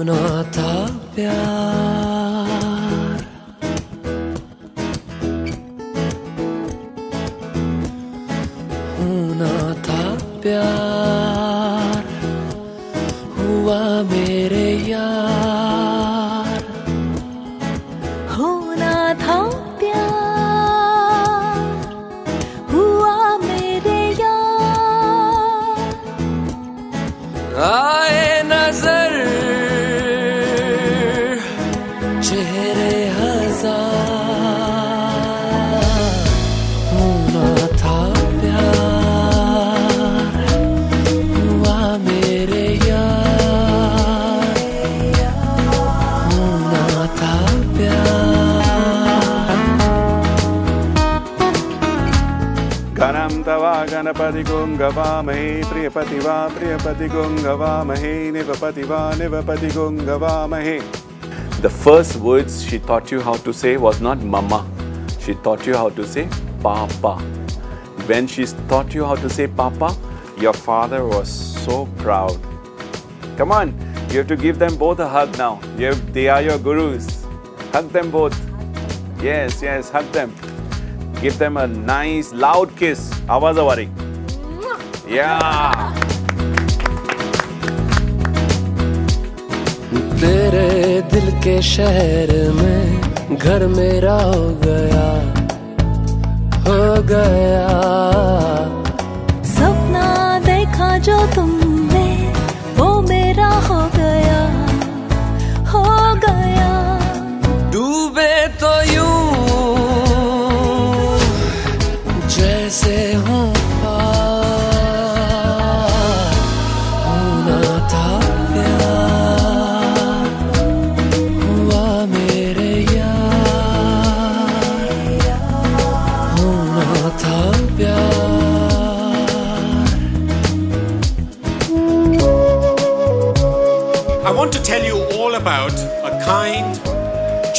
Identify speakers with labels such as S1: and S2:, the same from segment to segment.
S1: होना था प्यार। होना था प्यार हुआ मेरे यार।
S2: होना था
S3: तवा गणपति गुङ्गवामहे प्रियपति वा प्रियपति गुङ्गवामहे निवपति वा निवपति गुङ्गवामहे The first words she taught you how to say was not mama. She taught you how to say papa. When she taught you how to say papa, your father was so proud. Come on, you have to give them both a hug now. You have, they are your gurus. Hug them both. Yes, yes, hug them. Give them a nice, loud kiss. आवाज़ हमारी Yeah.
S1: तेरे दिल के शहर में घर मेरा हो गया हो गया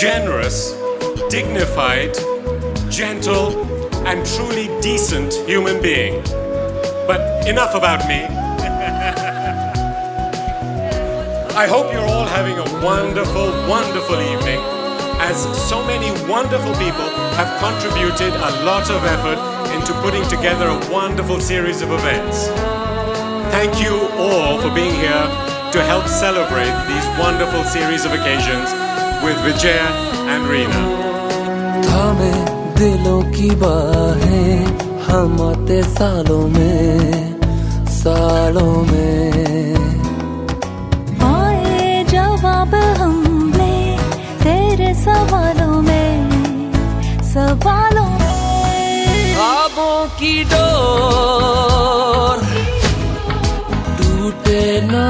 S4: generous, dignified, gentle, and truly decent human being. But enough about me. I hope you're all having a wonderful, wonderful evening, as so many wonderful people have contributed a lot of effort into putting together a wonderful series of events. Thank you all for being here to help celebrate these wonderful series of occasions with Vijaya and Reena.
S1: थामे दिलों की बाहें हम आते सालों में सालों में
S2: आए जवाब हमने तेरे सवालों में सवालों में
S1: ख्वाबों की डोर टूटे ना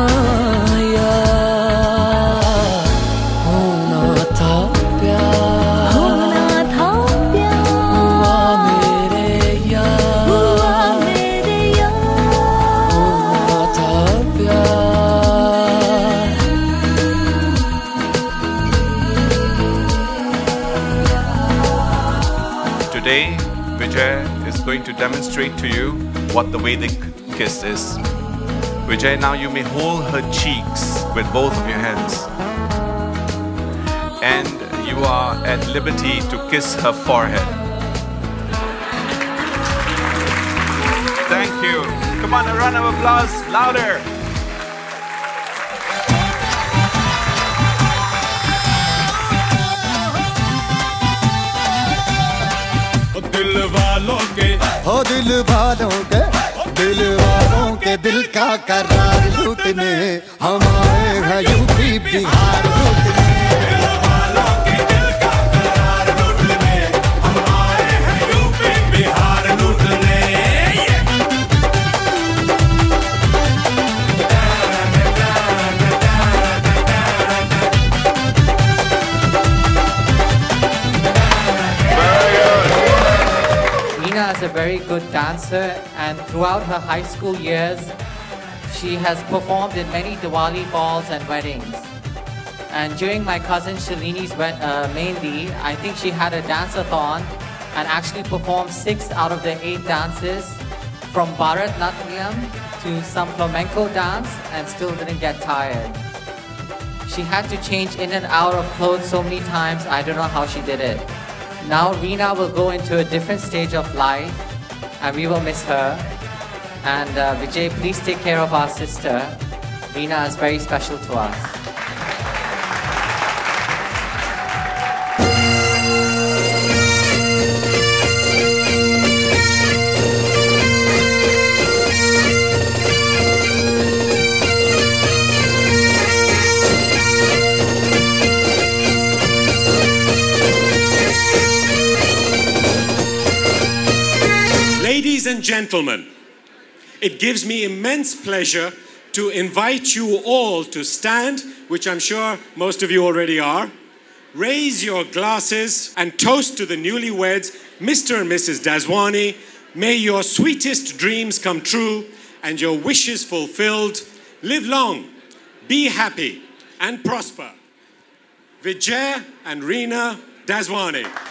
S3: going to demonstrate to you what the Vedic kiss is. Vijay, now you may hold her cheeks with both of your hands. And you are at liberty to kiss her forehead. Thank you. Come on, a round of applause, louder.
S5: Deliver. दिल वालों के दिल वालों के दिल का करार लूटने हम आए हैं यूपी बिहार लूटने।
S6: Very good dancer, and throughout her high school years, she has performed in many Diwali balls and weddings. And during my cousin Shalini's uh, Mehndi, I think she had a dance-a-thon and actually performed six out of the eight dances from Bharat Natyam to some flamenco dance and still didn't get tired. She had to change in and out of clothes so many times, I don't know how she did it. Now Rina will go into a different stage of life and we will miss her. And uh, Vijay, please take care of our sister. Rina is very special to us.
S4: Ladies and gentlemen, it gives me immense pleasure to invite you all to stand, which I'm sure most of you already are. Raise your glasses and toast to the newlyweds, Mr. and Mrs. Daswani. May your sweetest dreams come true and your wishes fulfilled. Live long, be happy, and prosper. Vijay and Rina Daswani.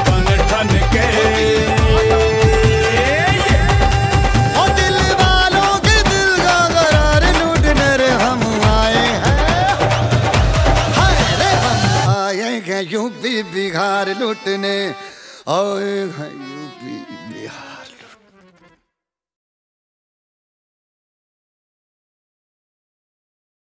S7: UP Bihar लूटने और UP